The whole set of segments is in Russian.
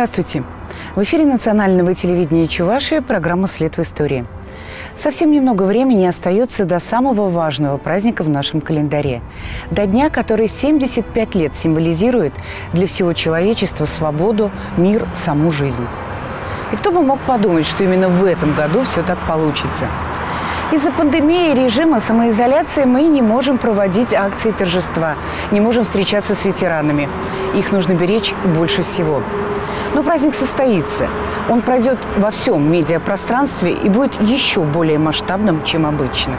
Здравствуйте! В эфире национального телевидения Чувашии программа «След в истории». Совсем немного времени остается до самого важного праздника в нашем календаре. До дня, который 75 лет символизирует для всего человечества свободу, мир, саму жизнь. И кто бы мог подумать, что именно в этом году все так получится. Из-за пандемии и режима самоизоляции мы не можем проводить акции торжества, не можем встречаться с ветеранами. Их нужно беречь больше всего. Но праздник состоится. Он пройдет во всем медиапространстве и будет еще более масштабным, чем обычно.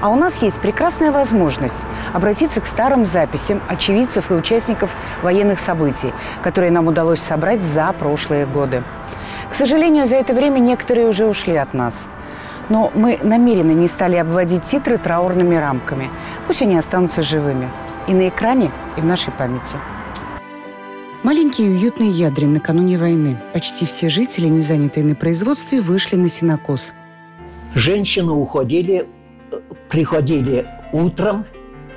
А у нас есть прекрасная возможность обратиться к старым записям очевидцев и участников военных событий, которые нам удалось собрать за прошлые годы. К сожалению, за это время некоторые уже ушли от нас. Но мы намеренно не стали обводить титры траурными рамками. Пусть они останутся живыми. И на экране, и в нашей памяти. Маленький уютный Ядрин накануне войны. Почти все жители, не занятые на производстве, вышли на синокос. Женщины уходили, приходили утром,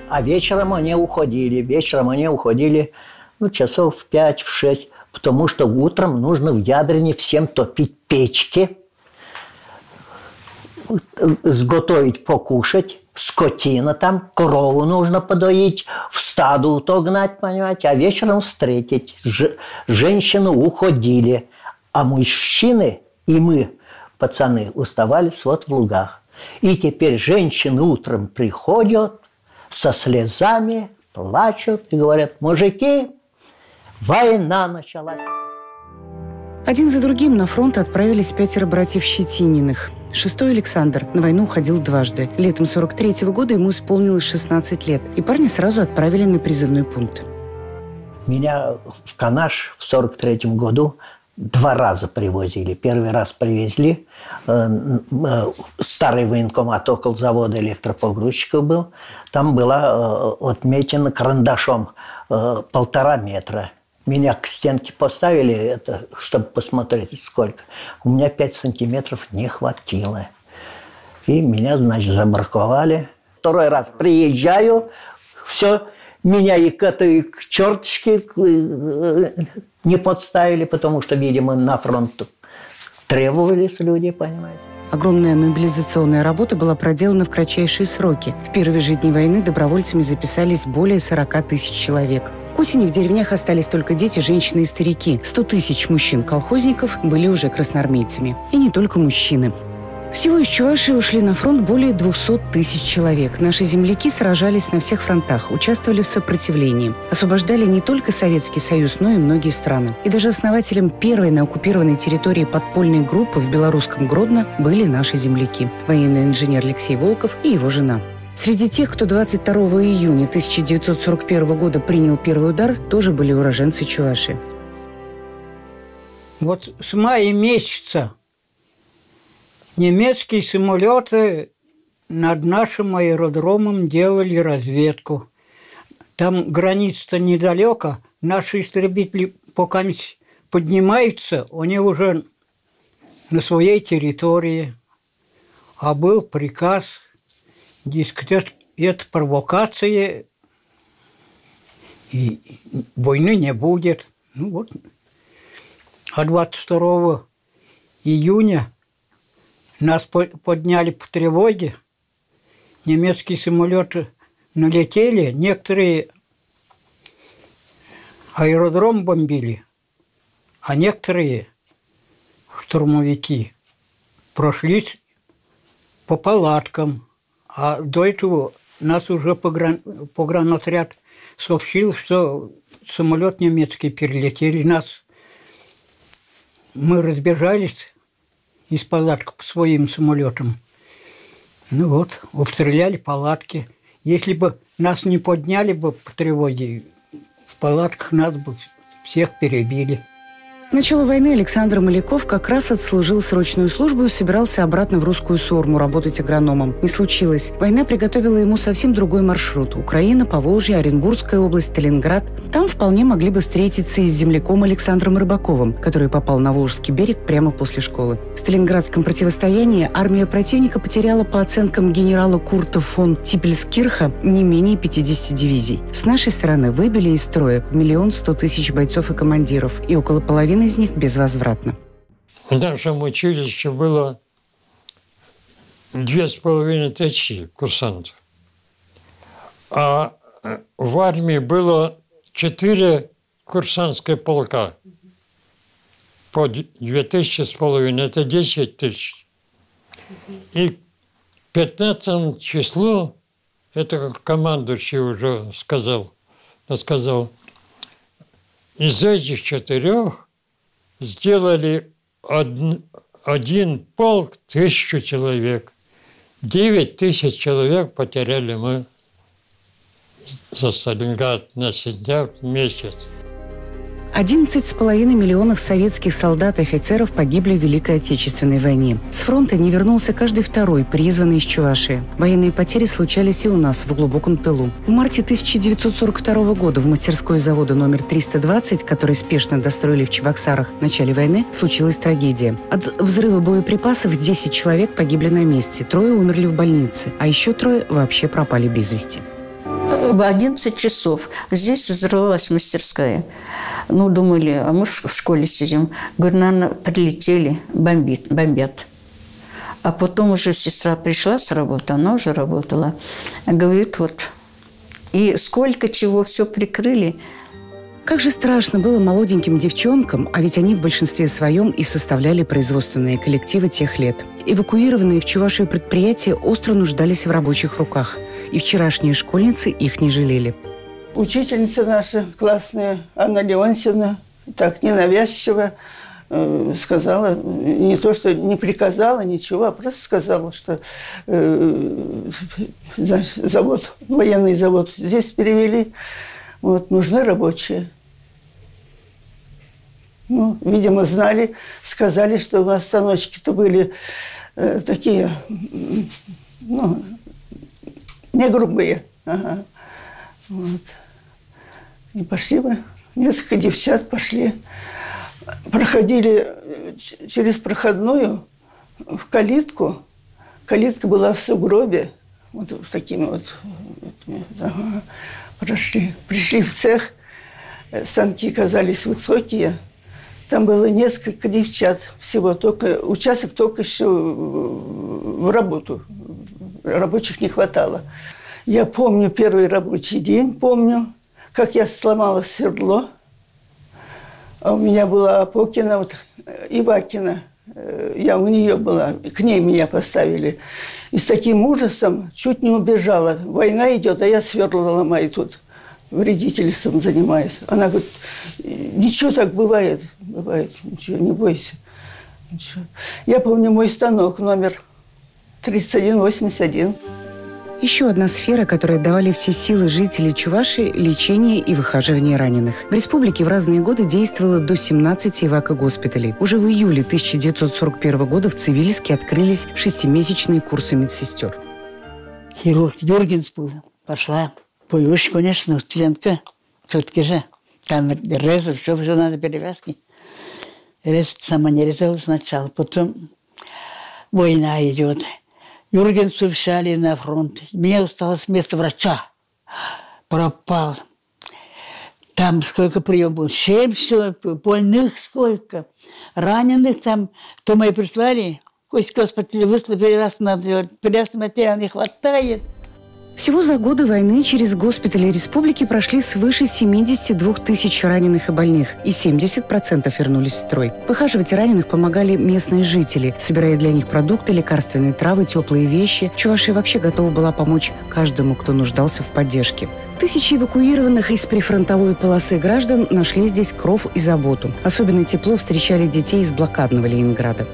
а вечером они уходили. Вечером они уходили ну, часов в пять, в шесть, потому что утром нужно в Ядрине всем топить печки, сготовить покушать, скотина там, корову нужно подоить, в стаду утогнать, понимаете, а вечером встретить. Ж, женщины уходили, а мужчины и мы, пацаны, уставались вот в лугах. И теперь женщины утром приходят со слезами, плачут и говорят, мужики, война началась. Один за другим на фронт отправились пятеро братьев Щетининых. Шестой Александр на войну уходил дважды. Летом 43 -го года ему исполнилось 16 лет, и парня сразу отправили на призывной пункт. Меня в Канаш в 43 году два раза привозили. Первый раз привезли, э, э, старый военкомат около завода электропогрузчиков был. Там была э, отметина карандашом полтора метра. Меня к стенке поставили, это, чтобы посмотреть, сколько. У меня 5 сантиметров не хватило. И меня, значит, забраковали. Второй раз приезжаю, все, меня и к этой к черточке э, не подставили, потому что, видимо, на фронт требовались люди, понимаете. Огромная мобилизационная работа была проделана в кратчайшие сроки. В первые же дни войны добровольцами записались более 40 тысяч человек. К в деревнях остались только дети, женщины и старики. 100 тысяч мужчин-колхозников были уже красноармейцами. И не только мужчины. Всего из Чувашии ушли на фронт более 200 тысяч человек. Наши земляки сражались на всех фронтах, участвовали в сопротивлении. Освобождали не только Советский Союз, но и многие страны. И даже основателем первой на оккупированной территории подпольной группы в белорусском Гродно были наши земляки. Военный инженер Алексей Волков и его жена. Среди тех, кто 22 июня 1941 года принял первый удар, тоже были уроженцы Чуваши. Вот с мая месяца немецкие самолеты над нашим аэродромом делали разведку. Там граница-то недалеко. Наши истребители пока поднимаются, они уже на своей территории. А был приказ – Дескать, это провокация, и войны не будет. Ну вот. А 22 июня нас подняли по тревоге. Немецкие самолеты налетели, некоторые аэродром бомбили, а некоторые штурмовики прошли по палаткам – а до этого нас уже погран... погранотряд сообщил, что самолет немецкий перелетели. Нас мы разбежались из палаток по своим самолетам. Ну вот, обстреляли палатки. Если бы нас не подняли бы по тревоге, в палатках нас бы всех перебили. К началу войны Александр Маляков как раз отслужил срочную службу и собирался обратно в русскую Сорму работать агрономом. Не случилось. Война приготовила ему совсем другой маршрут. Украина, Поволжье, Оренбургская область, Сталинград. Там вполне могли бы встретиться и с земляком Александром Рыбаковым, который попал на Волжский берег прямо после школы. В Сталинградском противостоянии армия противника потеряла по оценкам генерала Курта фон Типельскирха не менее 50 дивизий. С нашей стороны выбили из строя миллион сто тысяч бойцов и командиров, и около половины половина из них безвозвратно. В нашем училище было две с половиной тысячи курсантов. А э, в армии было четыре курсантские полка по две тысячи с половиной, это десять тысяч. И 15 числу, это как командующий уже сказал, сказал, из этих четырех сделали один, один полк, тысячу человек. Девять тысяч человек потеряли мы за Сталинград на сентябрь месяц. 11,5 миллионов советских солдат и офицеров погибли в Великой Отечественной войне. С фронта не вернулся каждый второй, призванный из Чувашии. Военные потери случались и у нас, в глубоком тылу. В марте 1942 года в мастерской завода номер 320, который спешно достроили в Чебоксарах в начале войны, случилась трагедия. От взрыва боеприпасов 10 человек погибли на месте, трое умерли в больнице, а еще трое вообще пропали без вести в 11 часов. Здесь взорвалась мастерская. Ну, думали, а мы в школе сидим. Говорю, наверное, прилетели, бомбит, бомбят. А потом уже сестра пришла с работы, она уже работала. Говорит, вот. И сколько чего все прикрыли – как же страшно было молоденьким девчонкам, а ведь они в большинстве своем и составляли производственные коллективы тех лет. Эвакуированные в Чувашию предприятия остро нуждались в рабочих руках, и вчерашние школьницы их не жалели. Учительница наша классная, Анна Леонтьевна, так ненавязчиво э, сказала, не то, что не приказала ничего, а просто сказала, что э, завод, военный завод здесь перевели, вот, нужны рабочие. Ну, видимо, знали, сказали, что у нас станочки-то были э, такие, ну, не грубые. Ага. Вот. И пошли мы, несколько девчат пошли, проходили э, через проходную в калитку. Калитка была в сугробе, вот с такими вот, ага, прошли. Пришли в цех, станки казались высокие – там было несколько девчат всего, только участок только еще в работу. Рабочих не хватало. Я помню первый рабочий день, помню, как я сломала свердло. А у меня была Апокина, вот Ивакина. Э, я у нее была, к ней меня поставили. И с таким ужасом чуть не убежала. Война идет, а я свердло ломаю тут вредительством занимаюсь. Она говорит, ничего так бывает, бывает, ничего, не бойся. Ничего. Я помню мой станок номер 3181. Еще одна сфера, которой давали все силы жителей Чуваши – лечение и выхаживание раненых. В республике в разные годы действовало до 17 эвако-госпиталей. Уже в июле 1941 года в Цивильске открылись шестимесячные курсы медсестер. Хирург Юргенс был. Пошла Боюсь, конечно, членка. Все-таки же там резы, все, все надо перевязки. Рез сама не резала сначала, потом война идет. Юргенцу взяли на фронт. Мне осталось место врача. Пропал. Там сколько прием было? Семь человек, больных сколько. Раненых там. То мы прислали. Пусть Господи, выслали перевязку надо делать. Перевязки материала не хватает. Всего за годы войны через госпитали республики прошли свыше 72 тысяч раненых и больных, и 70% вернулись в строй. Выхаживать раненых помогали местные жители, собирая для них продукты, лекарственные травы, теплые вещи. Чувашия вообще готова была помочь каждому, кто нуждался в поддержке. Тысячи эвакуированных из прифронтовой полосы граждан нашли здесь кров и заботу. Особенно тепло встречали детей из блокадного Ленинграда.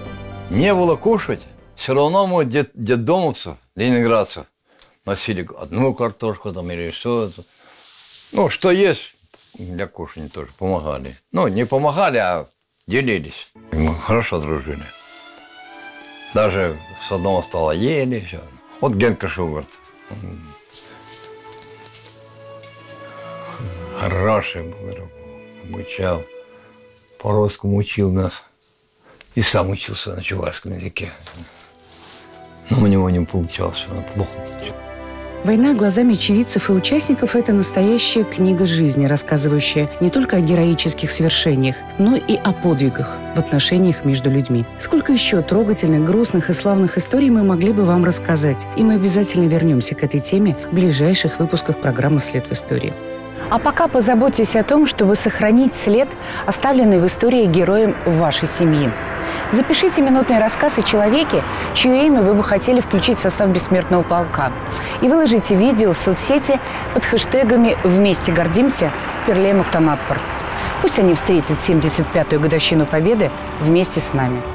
Не было кушать, все равно мы дед, детдомовцев, ленинградцев, носили одну картошку там или что-то. Ну, что есть, для кушания тоже помогали. Ну, не помогали, а делились. Мы хорошо дружили. Даже с одного стола ели. Все. Вот Генка Шугарт. Хороший был, обучал. По-русскому учил нас. И сам учился на чувашском языке. Но у него не получалось, он плохо получался. «Война глазами очевидцев и участников» – это настоящая книга жизни, рассказывающая не только о героических свершениях, но и о подвигах в отношениях между людьми. Сколько еще трогательных, грустных и славных историй мы могли бы вам рассказать, и мы обязательно вернемся к этой теме в ближайших выпусках программы «След в истории». А пока позаботьтесь о том, чтобы сохранить след, оставленный в истории героем вашей семьи. Запишите минутный рассказ о человеке, чье имя вы бы хотели включить в состав бессмертного полка. И выложите видео в соцсети под хэштегами «Вместе гордимся» Перлемов Танатпор. Пусть они встретят 75-ю годовщину Победы вместе с нами.